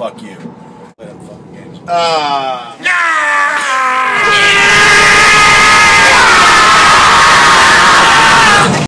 fuck you. Play them fucking games. Ah. Uh,